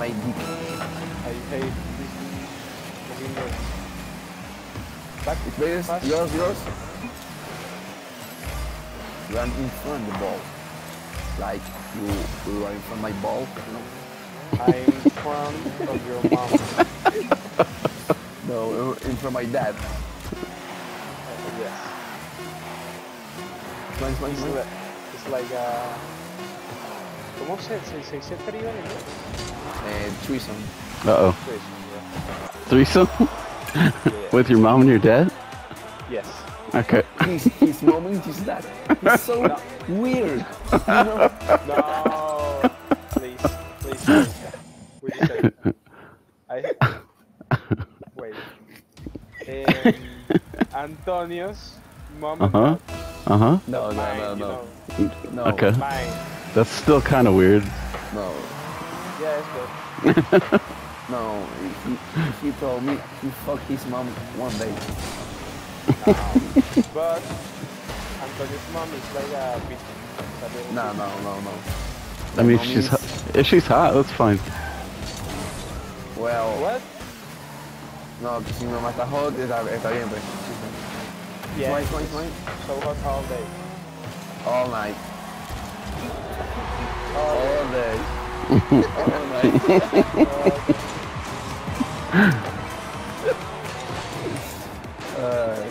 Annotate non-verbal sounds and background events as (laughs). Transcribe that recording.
my dick. I hate this word. Back, It's yours, pass. yours, yours. You are in front of the ball. Like you, you are in front of my ball. You know? I'm in front of your mom. (laughs) No, in front of my dad. Uh, yes. Smile, smile, It's smile. like, it's like uh, ¿Cómo se, se, se dice trío en inglés? Uh, threesome. Uh-oh. Pues, yeah. Threesome? Yeah. (laughs) With your mom and your dad? Yes. Okay. His, his mom and his dad. It's so (laughs) weird. You know? (laughs) No, please, please. please. Wait a second. I wait. Um, Antonio's mom and Uh-huh. dad. Uh-huh. No, no, Mine, no, you no. know. No. Okay. Mine. That's still kind of weird. No. Yes, but (laughs) No. He, he told me he fucked his mom one day. (laughs) but Antonio's mom is like a bitch. It's a little No, no, no, no. I mean, Mom she's hot. if she's hot, that's fine. Well, What? no, que si mi mamá está hot, está, está bien, pues. Yeah. Smile, smile, smile. So hot all day. All night. (laughs) uh,